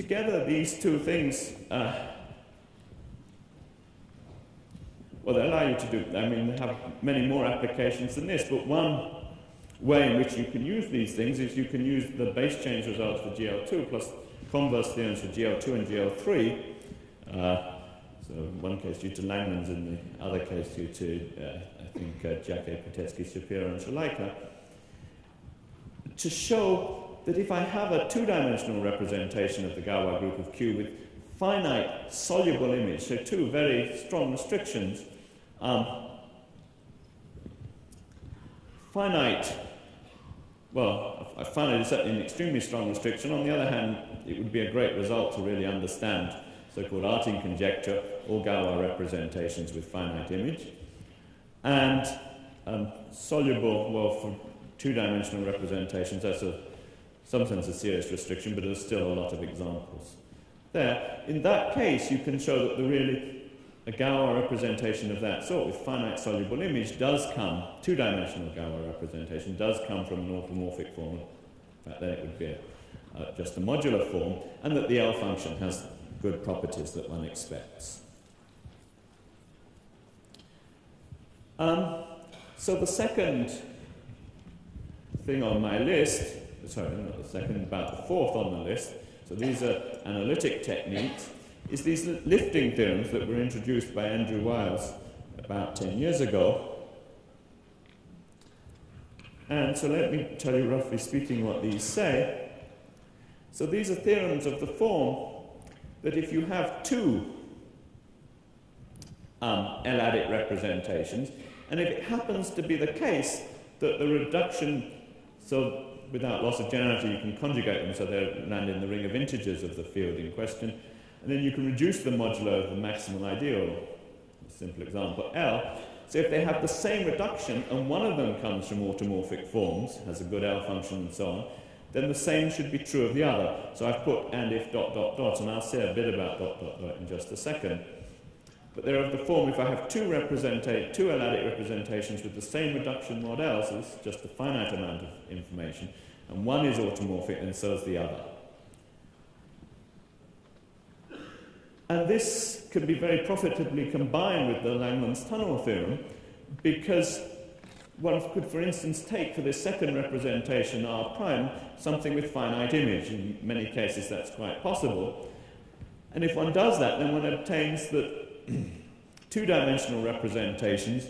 S2: together, these two things, uh, well, they allow you to do, I mean, they have many more applications than this, but one way in which you can use these things is you can use the base change results for GL2 plus converse theorems for GL2 and GL3. Uh, so in one case due to Langlands, in the other case due to, uh, I think, uh, Piatetsky, Shapiro, and Shalika, to show that if I have a two-dimensional representation of the Galois group of Q with finite soluble image, so two very strong restrictions, um, finite well, I find it certainly an extremely strong restriction. On the other hand, it would be a great result to really understand so-called Artin conjecture or Galois representations with finite image. And um, soluble, well, for two-dimensional representations, that's a, some sense a serious restriction, but there's still a lot of examples there. In that case, you can show that the really a Galois representation of that sort with finite soluble image does come, two-dimensional Galois representation does come from an automorphic form. In fact, then it would be a, uh, just a modular form, and that the L function has good properties that one expects. Um, so the second thing on my list, sorry, not the second, about the fourth on the list, so these are analytic techniques is these lifting theorems that were introduced by Andrew Wiles about 10 years ago. And so let me tell you, roughly speaking, what these say. So these are theorems of the form that if you have two um, L-adic representations, and if it happens to be the case that the reduction, so without loss of generality you can conjugate them so they land in the ring of integers of the field in question, and then you can reduce the modulo of the maximal ideal, a simple example, L. So if they have the same reduction and one of them comes from automorphic forms, has a good L function and so on, then the same should be true of the other. So I've put and if dot dot dot, and I'll say a bit about dot dot dot in just a second. But they're of the form if I have two, two L-adic representations with the same reduction mod L, so just a finite amount of information, and one is automorphic and so is the other. And this can be very profitably combined with the Langlands Tunnell theorem because one could, for instance, take for this second representation R prime something with finite image. In many cases, that's quite possible. And if one does that, then one obtains that two-dimensional representations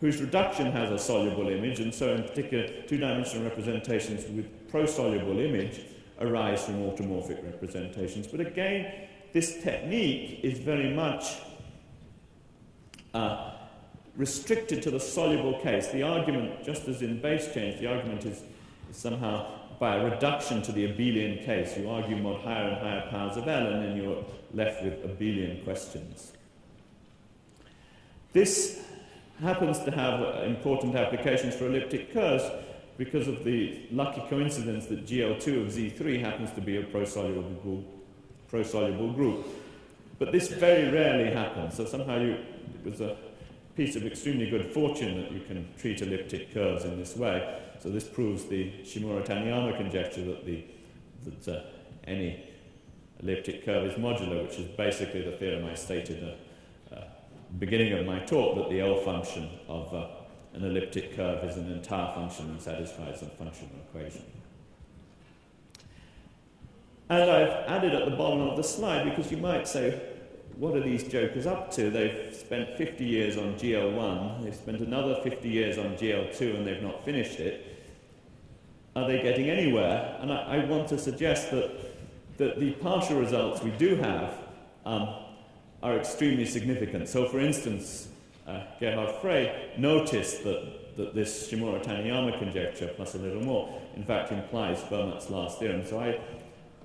S2: whose reduction has a soluble image, and so in particular two-dimensional representations with prosoluble image arise from automorphic representations. But again, this technique is very much uh, restricted to the soluble case. The argument, just as in base change, the argument is, is somehow by a reduction to the abelian case. You argue mod higher and higher powers of L, and then you're left with abelian questions. This happens to have important applications for elliptic curves because of the lucky coincidence that GL2 of Z3 happens to be a prosoluble pro-soluble group. But this very rarely happens, so somehow you, it was a piece of extremely good fortune that you can treat elliptic curves in this way. So this proves the Shimura-Taniyama conjecture that, the, that uh, any elliptic curve is modular, which is basically the theorem I stated uh, beginning of my talk, that the L function of uh, an elliptic curve is an entire function and satisfies a functional equation. And I've added at the bottom of the slide because you might say, what are these jokers up to? They've spent 50 years on GL1, they've spent another 50 years on GL2 and they've not finished it. Are they getting anywhere? And I, I want to suggest that, that the partial results we do have um, are extremely significant. So, for instance, uh, Gerhard Frey noticed that, that this Shimura-Taniyama conjecture, plus a little more, in fact implies Fermat's last theorem. So I,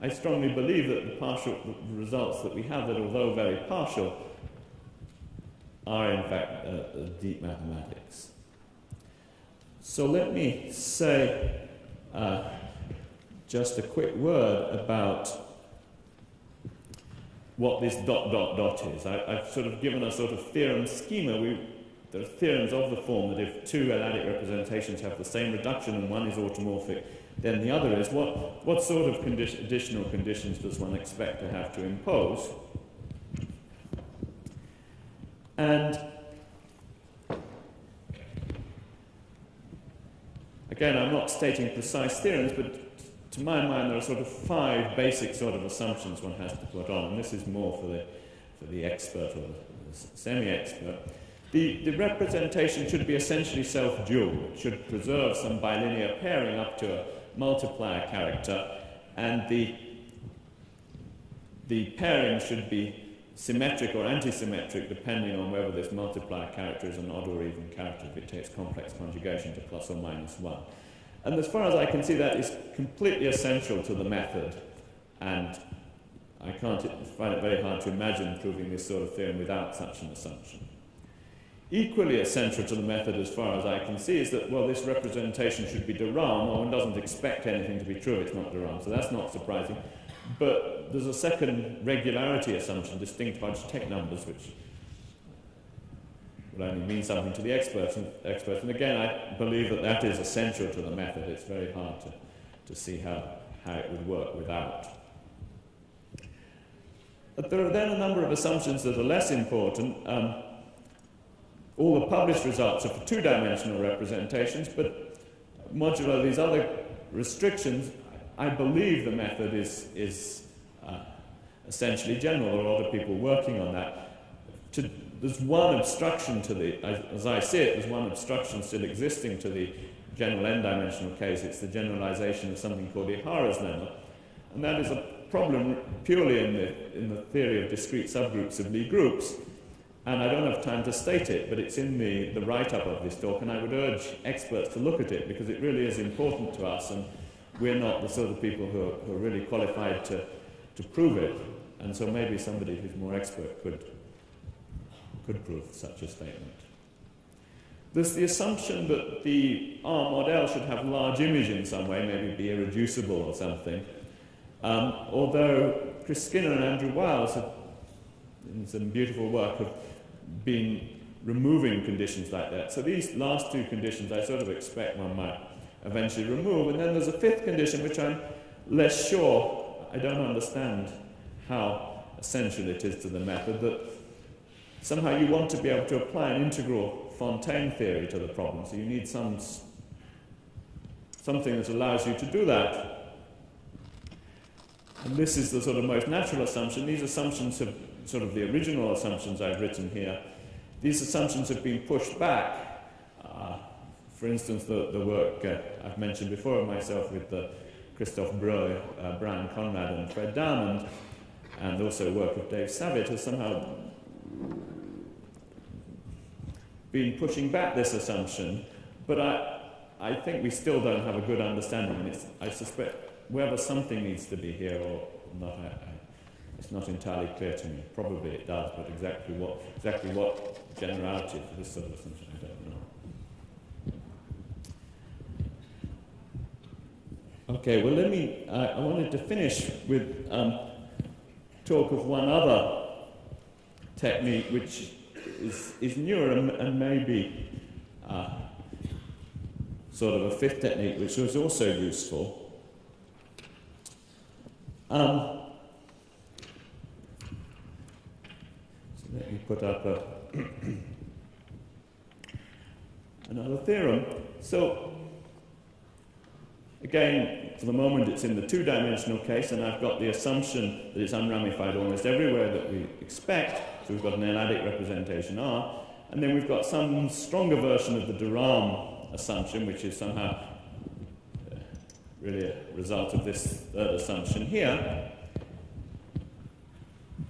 S2: I strongly believe that the partial results that we have, that although very partial, are in fact uh, uh, deep mathematics. So let me say uh, just a quick word about what this dot dot dot is. I, have sort of given a sort of theorem schema. We, there are theorems of the form that if two L-adic representations have the same reduction and one is automorphic then the other is what, what sort of condi- additional conditions does one expect to have to impose? And again, I'm not stating precise theorems, but to my mind, there are sort of five basic sort of assumptions one has to put on, and this is more for the, for the expert or the semi-expert. The, the representation should be essentially self-dual. It should preserve some bilinear pairing up to a multiplier character, and the, the pairing should be symmetric or antisymmetric depending on whether this multiplier character is an odd or even character if it takes complex conjugation to plus or minus 1. And as far as I can see, that is completely essential to the method, and I can't find it very hard to imagine proving this sort of theorem without such an assumption. Equally essential to the method, as far as I can see, is that, well, this representation should be Rham, or one doesn't expect anything to be true if it's not Rham, so that's not surprising. But there's a second regularity assumption, distinct by tech numbers, which will only mean something to the experts. And, experts. and again, I believe that that is essential to the method. It's very hard to, to see how, how it would work without. But there are then a number of assumptions that are less important. Um, all the published results are for two-dimensional representations, but modulo these other restrictions, I believe the method is, is uh, essentially general. There are a lot of people working on that. To, there's one obstruction to the, as, I see it, there's one obstruction still existing to the general n-dimensional case. It's the generalization of something called Ihara's lemma. And that is a problem purely in the, in the theory of discrete subgroups of Lie groups. And I don't have time to state it, but it's in the, the write-up of this talk, and I would urge experts to look at it because it really is important to us, and we're not the sort of people who are, who are really qualified to, to prove it. And so maybe somebody who's more expert could could prove such a statement. There's the assumption that the R mod L should have large image in some way, maybe be irreducible or something. Um, although Chris Skinner and Andrew Wiles have, in some beautiful work, have been removing conditions like that. So these last two conditions I sort of expect one might eventually remove. And then there's a fifth condition which I'm less sure, I don't understand how essential it is to the method, that somehow you want to be able to apply an integral Fontaine theory to the problem. So you need some, something that allows you to do that. And this is the sort of most natural assumption. These assumptions have, sort of the original assumptions I've written here, these assumptions have been pushed back. Uh, for instance, the, the work uh, I've mentioned before of myself with the Christophe Breuil, uh, Brian Conrad, and Fred Diamond, and also work of Dave Savitt has somehow been pushing back this assumption, but I, I think we still don't have a good understanding, and it's, I suspect whether something needs to be here or not, I, I, it's not entirely clear to me. Probably it does, but exactly what, exactly what generality for this sort of assumption, I don't know. Okay, well, let me. Uh, I wanted to finish with um, talk of one other technique which is, is newer and, and maybe uh, sort of a fifth technique which was also useful. Um, so let me put up a another theorem. So Again, for the moment, it's in the two-dimensional case, and I've got the assumption that it's unramified almost everywhere that we expect. So we've got an n-adic representation R, and then we've got some stronger version of the de Rham assumption, which is somehow uh, really a result of this third assumption here.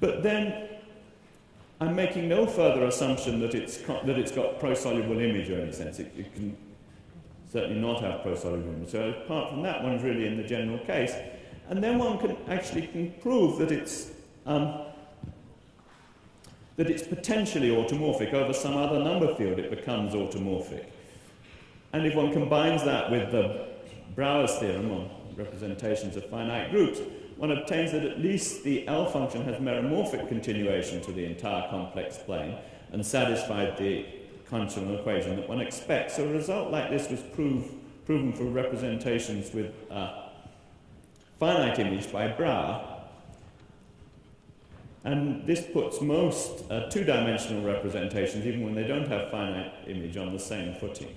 S2: But then I'm making no further assumption that it's, that it's got prosoluble image in any sense. It, it can certainly not have prosoluble So apart from that, one's really in the general case. And then one can actually can prove that it's, um, that it's potentially automorphic over some other number field, it becomes automorphic. And if one combines that with the Brauer's theorem on representations of finite groups, one obtains that at least the L function has meromorphic continuation to the entire complex plane and satisfied the conditional equation that one expects. So a result like this was proved proven for representations with uh, finite image by Brauer. And this puts most uh, two-dimensional representations, even when they don't have finite image, on the same footing.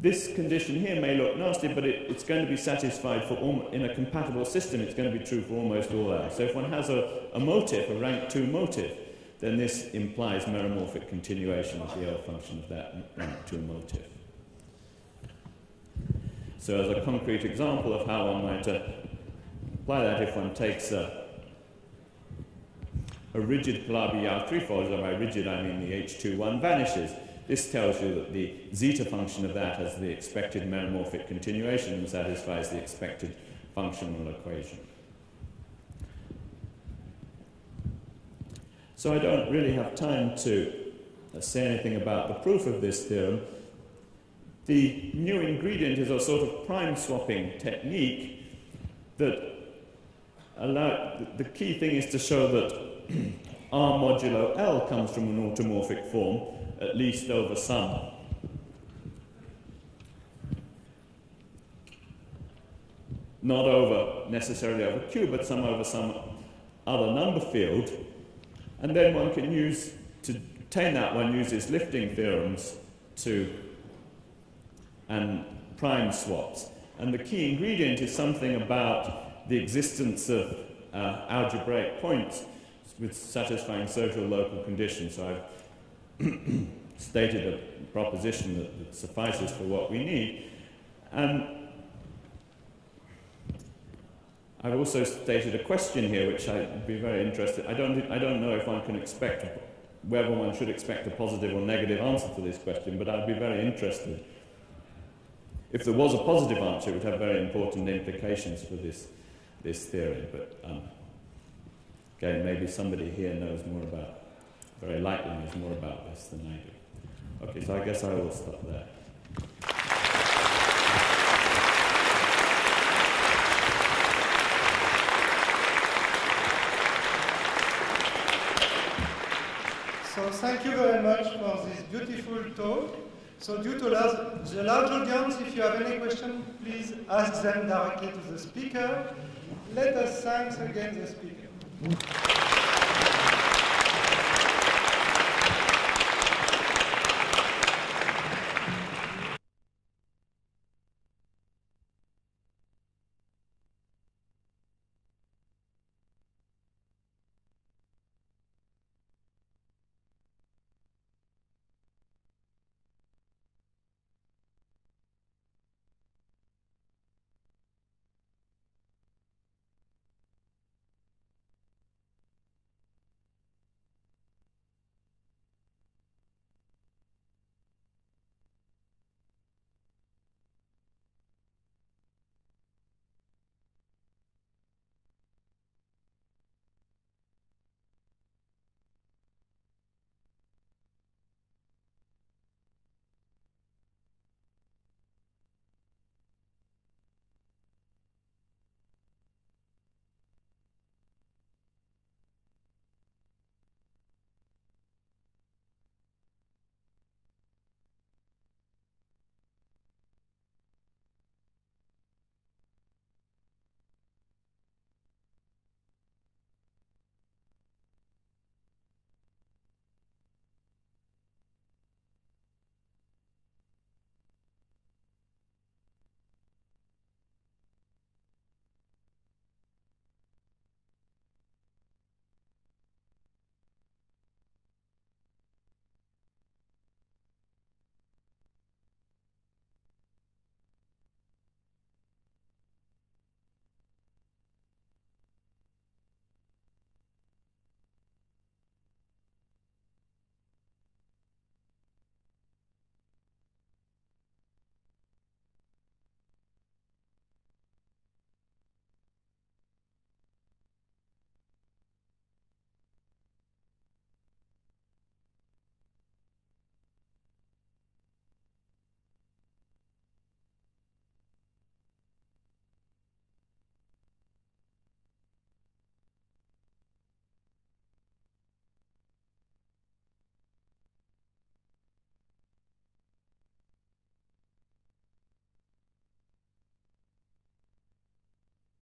S2: This condition here may look nasty, but it, it's going to be satisfied for in a compatible system. It's going to be true for almost all L. So if one has a, a motive, a rank 2 motive, then this implies meromorphic continuation of the L function of that rank 2 motive. So as a concrete example of how one might uh, apply that, if one takes a, a rigid Calabi-Yau threefold, and by rigid I mean the H2 one vanishes, this tells you that the zeta function of that has the expected meromorphic continuation and satisfies the expected functional equation. So I don't really have time to uh, say anything about the proof of this theorem. The new ingredient is a sort of prime swapping technique that allow, the key thing is to show that R modulo L comes from an automorphic form at least over some. Not over necessarily over Q, but some over some other number field. And then one can use, to obtain that, one uses lifting theorems to, and prime swaps. And the key ingredient is something about the existence of uh, algebraic points with satisfying social local conditions. So I've stated a proposition that, that, suffices for what we need. And I've also stated a question here, which I'd be very interested. I don't, I don't know if one can expect whether one should expect a positive or negative answer to this question, but I'd be very interested. If there was a positive answer, it would have very important implications for this, this theory. But um, again, maybe somebody here knows more about very likely knows more about this than I do. Okay, so I guess I will stop there.
S1: So thank you very much for this beautiful talk. So due to the large audience, if you have any questions, please ask them directly to the speaker. Let us thank again the speaker.